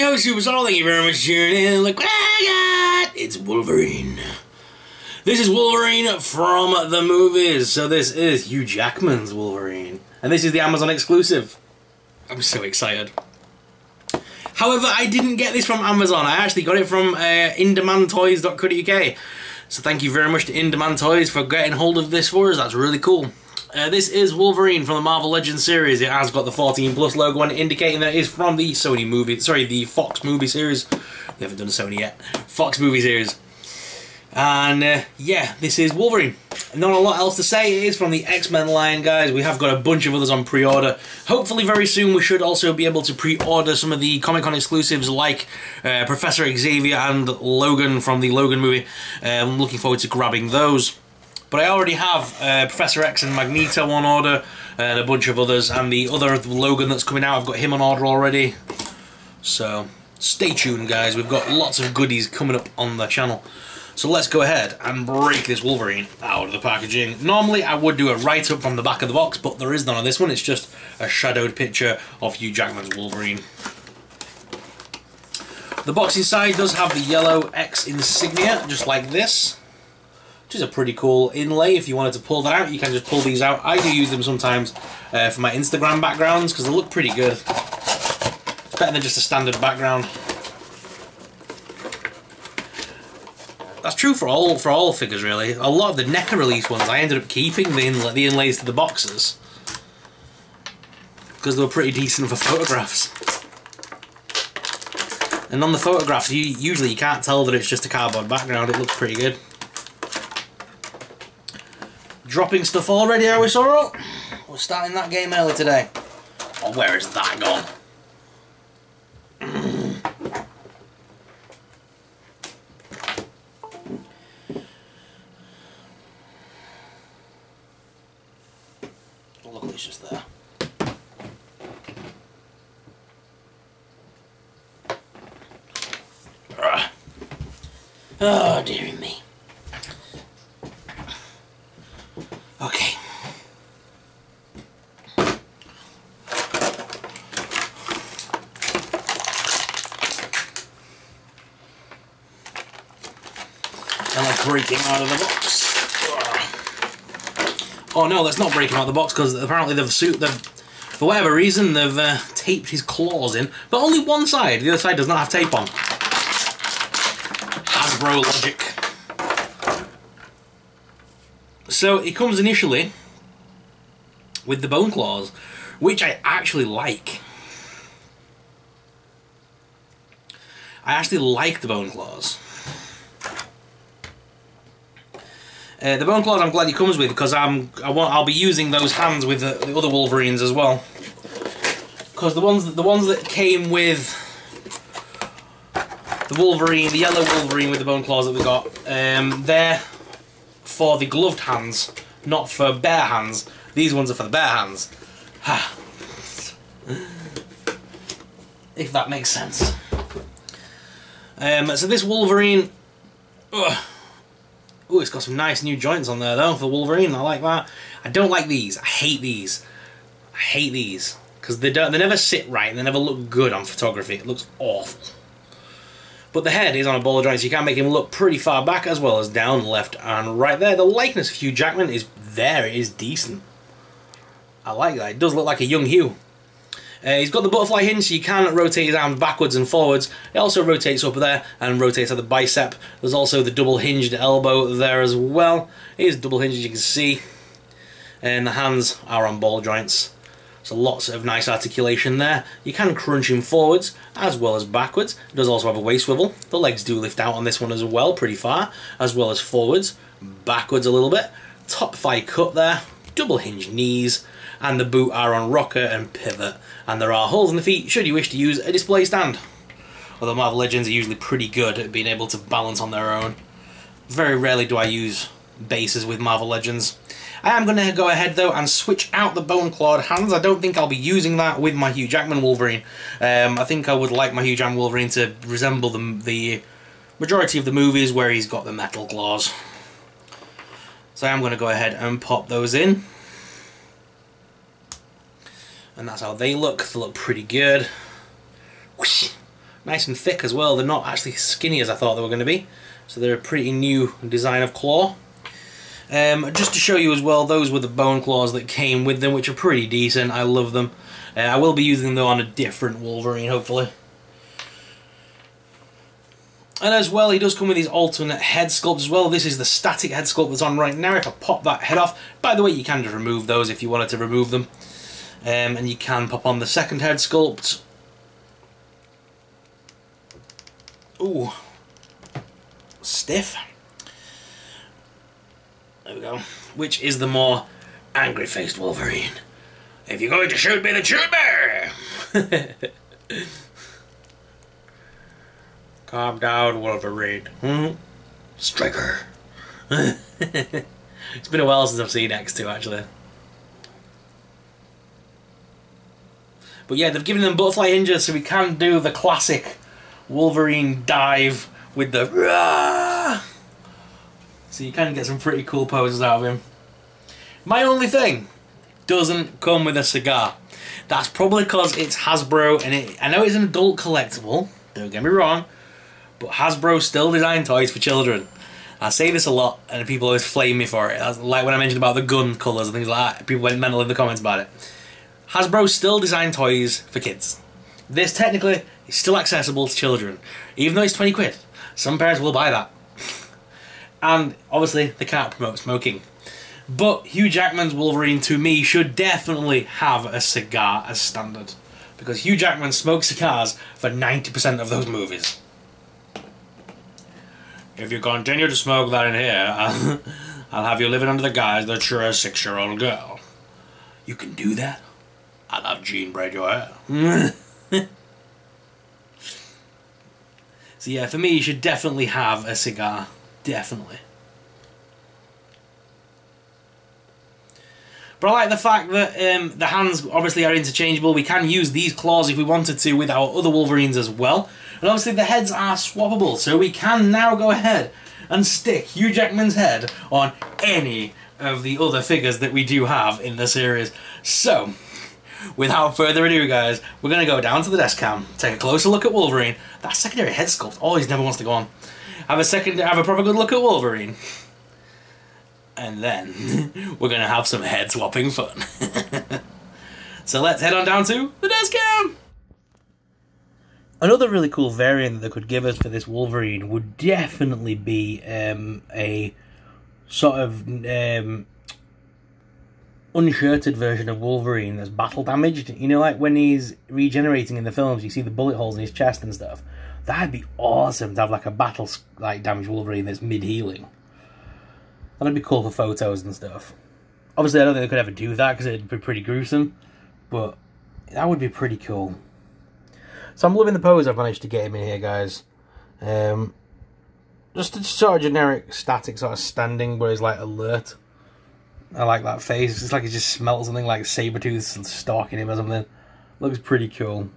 your host, SuperSorrell. Thank you very much for tuning in. Look what I got! It's Wolverine. This is Wolverine from the movies. So this is Hugh Jackman's Wolverine. And this is the Amazon exclusive. I'm so excited. However, I didn't get this from Amazon. I actually got it from uh, indemandtoys.co.uk. So thank you very much to Indemand Toys for getting hold of this for us. That's really cool. Uh, this is Wolverine from the Marvel Legends series. It has got the 14 plus logo on it, indicating that it is from the Sony movie, sorry, the Fox movie series. We haven't done Sony yet. Fox movie series. And uh, yeah, this is Wolverine. Not a lot else to say. It is from the X-Men line, guys. We have got a bunch of others on pre-order. Hopefully very soon we should also be able to pre-order some of the Comic-Con exclusives like uh, Professor Xavier and Logan from the Logan movie. I'm looking forward to grabbing those. But I already have uh, Professor X and Magneto on order, and a bunch of others, and the other Logan that's coming out, I've got him on order already. So, stay tuned guys, we've got lots of goodies coming up on the channel. So let's go ahead and break this Wolverine out of the packaging. Normally I would do a write-up from the back of the box, but there is none on this one. It's just a shadowed picture of Hugh Jackman's Wolverine. The box inside does have the yellow X insignia, just like this. Which is a pretty cool inlay. If you wanted to pull that out, you can just pull these out. I do use them sometimes uh, for my Instagram backgrounds because they look pretty good. It's better than just a standard background. That's true for all for all figures really. A lot of the NECA release ones I ended up keeping the, inla the inlays to the boxes because they were pretty decent for photographs. And on the photographs, you usually you can't tell that it's just a cardboard background. It looks pretty good. Dropping stuff already, are we, Sorrell? We're starting that game early today. Oh, where is that gone? Luckily it's just there. Ah. Oh, dearie me. Breaking out of the box. Oh no, let's not break him out of the box because apparently they've suit they've for whatever reason they've uh, taped his claws in, but only one side. The other side does not have tape on. Hasbro logic. So it comes initially with the bone claws, which I actually like. I actually like the bone claws. Uh, the bone claws I'm glad he comes with because I'm I want I'll be using those hands with the, the other Wolverines as well. Because the ones that, the ones that came with the Wolverine, the yellow Wolverine with the bone claws that we got, um, they're for the gloved hands, not for bare hands. These ones are for the bare hands. if that makes sense. Um, so this Wolverine. Ugh, Oh, it's got some nice new joints on there though for Wolverine. I like that. I don't like these. I hate these. I hate these because they don't. They never sit right and they never look good on photography. It looks awful. But the head is on a ball joint, so you can make him look pretty far back as well as down, left, and right there. The likeness of Hugh Jackman is there. It is decent. I like that. It does look like a young Hugh. Uh, he's got the butterfly hinge, so you can rotate his arms backwards and forwards. It also rotates up there and rotates at the bicep. There's also the double hinged elbow there as well. Is double hinged, as you can see. And the hands are on ball joints. So lots of nice articulation there. You can crunch him forwards as well as backwards. It does also have a waist swivel. The legs do lift out on this one as well, pretty far, as well as forwards, backwards a little bit. Top thigh cut there, double hinged knees, and the boot are on rocker and pivot. And there are holes in the feet should you wish to use a display stand. Although Marvel Legends are usually pretty good at being able to balance on their own. Very rarely do I use bases with Marvel Legends. I am going to go ahead though and switch out the bone clawed hands. I don't think I'll be using that with my Hugh Jackman Wolverine. Um, I think I would like my Hugh Jackman Wolverine to resemble the, the majority of the movies where he's got the metal claws. So I am going to go ahead and pop those in. And that's how they look. They look pretty good. Whoosh. Nice and thick as well. They're not actually skinny as I thought they were going to be. So they're a pretty new design of claw. Um, just to show you as well, those were the bone claws that came with them, which are pretty decent. I love them. Uh, I will be using them though on a different Wolverine, hopefully. And as well, he does come with his alternate head sculpt as well. This is the static head sculpt that's on right now. If I pop that head off, by the way, you can just remove those if you wanted to remove them. Um, and you can pop on the second head sculpt. Ooh. Stiff. There we go. Which is the more angry-faced Wolverine. If you're going to shoot me, then shoot me! Calm down, Wolverine. Hmm? Striker. it's been a while since I've seen X2, actually. But yeah, they've given them butterfly hinges so we can do the classic Wolverine dive with the Rah! So you can get some pretty cool poses out of him. My only thing doesn't come with a cigar. That's probably because it's Hasbro and it, I know it's an adult collectible, don't get me wrong, but Hasbro still design toys for children. I say this a lot and people always flame me for it. Like when I mentioned about the gun colours and things like that, people went mental in the comments about it. Hasbro still design toys for kids. This technically is still accessible to children, even though it's 20 quid. Some parents will buy that. And obviously, they can't promote smoking. But Hugh Jackman's Wolverine, to me, should definitely have a cigar as standard. Because Hugh Jackman smokes cigars for 90% of those movies. If you continue to smoke that in here, I'll, I'll have you living under the guise that you're a six year old girl. You can do that? Braid your hair. so, yeah, for me, you should definitely have a cigar. Definitely. But I like the fact that um, the hands obviously are interchangeable. We can use these claws if we wanted to with our other Wolverines as well. And obviously the heads are swappable, so we can now go ahead and stick Hugh Jackman's head on any of the other figures that we do have in the series. So, without further ado guys, we're going to go down to the desk cam, take a closer look at Wolverine. That secondary head sculpt always never wants to go on. Have a second, have a proper good look at Wolverine and then we're going to have some head swapping fun. so let's head on down to the desk cam! Another really cool variant that they could give us for this Wolverine would definitely be um, a sort of um, unshirted version of Wolverine that's battle damaged. You know, like when he's regenerating in the films, you see the bullet holes in his chest and stuff. That'd be awesome to have like a battle like damaged Wolverine that's mid healing. That'd be cool for photos and stuff. Obviously, I don't think they could ever do that because it'd be pretty gruesome, but that would be pretty cool. So I'm loving the pose I've managed to get him in here, guys. Um, just a sort of generic static sort of standing where he's like alert. I like that face. It's like he just smelt something like saber Sabretooth stalking him or something. Looks pretty cool.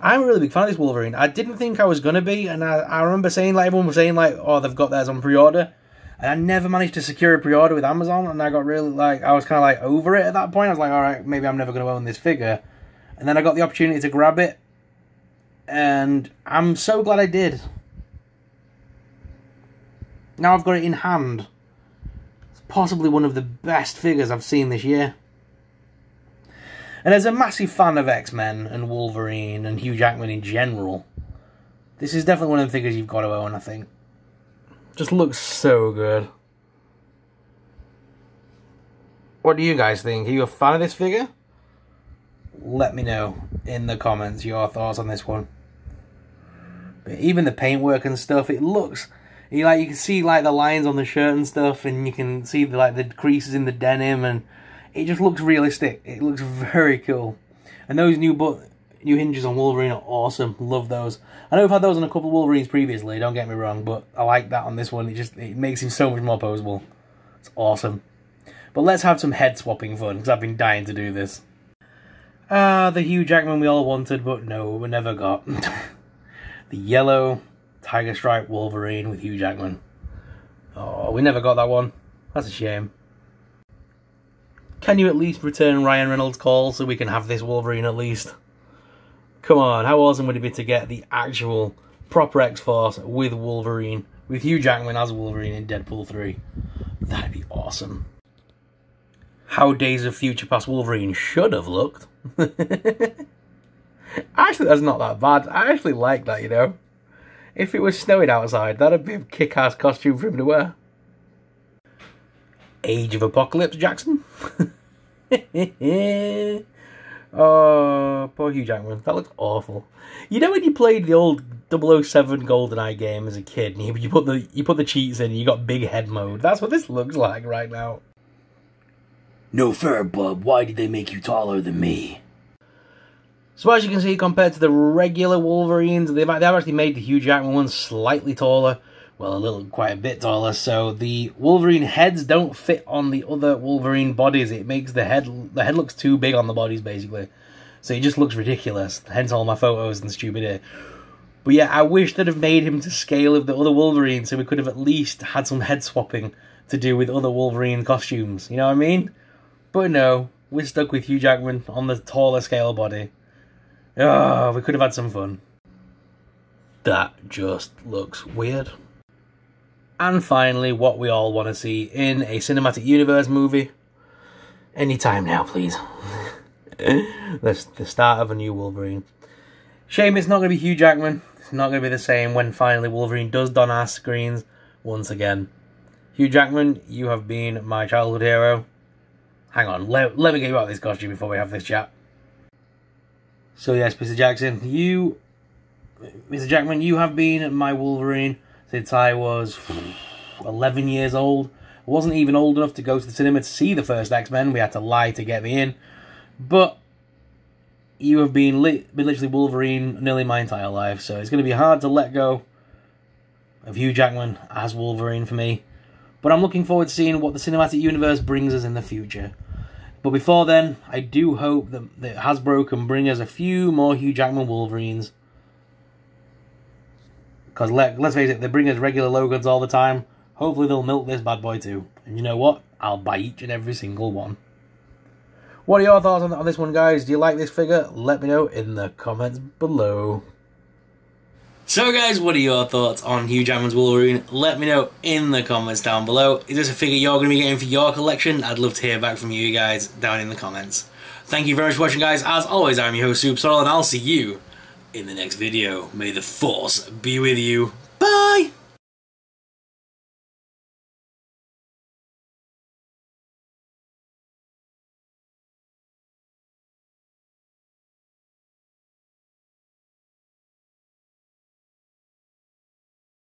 I'm a really big fan of this Wolverine. I didn't think I was going to be, and I, I remember saying, like, everyone was saying, like, oh, they've got theirs on pre-order. And I never managed to secure a pre-order with Amazon, and I got really, like, I was kind of, like, over it at that point. I was like, alright, maybe I'm never going to own this figure. And then I got the opportunity to grab it, and I'm so glad I did. Now I've got it in hand. It's possibly one of the best figures I've seen this year. And as a massive fan of X Men and Wolverine and Hugh Jackman in general, this is definitely one of the figures you've got to own, I think. Just looks so good. What do you guys think? Are you a fan of this figure? Let me know in the comments your thoughts on this one. But even the paintwork and stuff, it looks you like you can see like the lines on the shirt and stuff, and you can see the, like the creases in the denim and it just looks realistic. It looks very cool. And those new but new hinges on Wolverine are awesome. Love those. I know we've had those on a couple of Wolverines previously, don't get me wrong, but I like that on this one. It just it makes him so much more posable. It's awesome. But let's have some head swapping fun, because I've been dying to do this. Ah, the Hugh Jackman we all wanted, but no, we never got. the yellow Tiger Stripe Wolverine with Hugh Jackman. Oh, we never got that one. That's a shame. Can you at least return Ryan Reynolds' call so we can have this Wolverine at least? Come on, how awesome would it be to get the actual proper X-Force with Wolverine, with Hugh Jackman as Wolverine in Deadpool 3? That'd be awesome. How Days of Future Past Wolverine should have looked. actually, that's not that bad. I actually like that, you know. If it was snowing outside, that'd be a kick-ass costume for him to wear. Age of Apocalypse, Jackson. oh, poor Hugh Jackman. That looks awful. You know when you played the old 007 GoldenEye game as a kid, and you, you put the you put the cheats in, and you got big head mode. That's what this looks like right now. No fair, bub. Why did they make you taller than me? So as you can see, compared to the regular Wolverines, they've, they've actually made the Hugh Jackman one slightly taller. Well, a little, quite a bit taller. So the Wolverine heads don't fit on the other Wolverine bodies. It makes the head, the head looks too big on the bodies, basically. So it just looks ridiculous. Hence all my photos and stupid hair. But yeah, I wish they'd have made him to scale of the other Wolverine, so we could have at least had some head swapping to do with other Wolverine costumes. You know what I mean? But no, we're stuck with Hugh Jackman on the taller scale body. Oh, we could have had some fun. That just looks weird. And finally, what we all want to see in a cinematic universe movie. Anytime now, please. the, the start of a new Wolverine. Shame it's not going to be Hugh Jackman. It's not going to be the same when finally Wolverine does don our screens once again. Hugh Jackman, you have been my childhood hero. Hang on, let, let me get you out of this costume before we have this chat. So yes, Mr. Jackson, you, Mr. Jackman, you have been my Wolverine since I was 11 years old. I wasn't even old enough to go to the cinema to see the first X-Men. We had to lie to get me in. But you have been, li been literally Wolverine nearly my entire life, so it's going to be hard to let go of Hugh Jackman as Wolverine for me. But I'm looking forward to seeing what the cinematic universe brings us in the future. But before then, I do hope that, that Hasbro can bring us a few more Hugh Jackman Wolverines. Because let, let's face it, they bring us regular Logans all the time. Hopefully they'll milk this bad boy too. And you know what? I'll buy each and every single one. What are your thoughts on, on this one, guys? Do you like this figure? Let me know in the comments below. So guys, what are your thoughts on Hugh Jackman's Wolverine? Let me know in the comments down below. Is this a figure you're going to be getting for your collection? I'd love to hear back from you guys down in the comments. Thank you very much for watching guys. As always, I'm your host SuperSorrell and I'll see you in the next video. May the Force be with you. Bye!